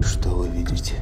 Что вы видите?